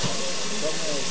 Come on.